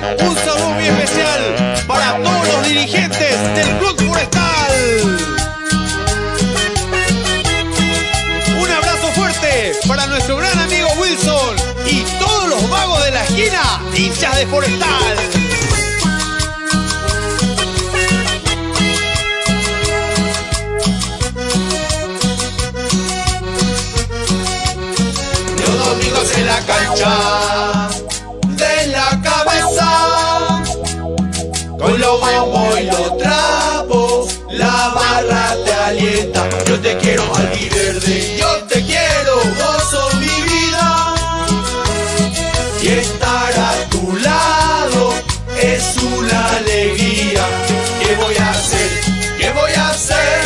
Un saludo muy especial para todos los dirigentes del Club Forestal. Un abrazo fuerte para nuestro gran amigo Wilson y todos los vagos de la esquina, hinchas de Forestal. Cancha los bombos y los trapos la barra te alienta yo te quiero verde yo te quiero vos sos mi vida y estar a tu lado es una alegría ¿qué voy a hacer? ¿qué voy a hacer?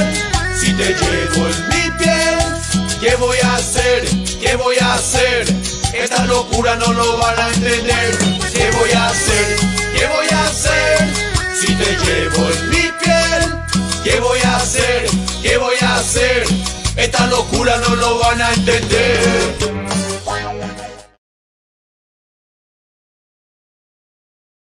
si te llevo en mi piel ¿qué voy a hacer? ¿qué voy a hacer? esta locura no lo van a entender llevo mi piel ¿qué voy a hacer? ¿qué voy a hacer? esta locura no lo van a entender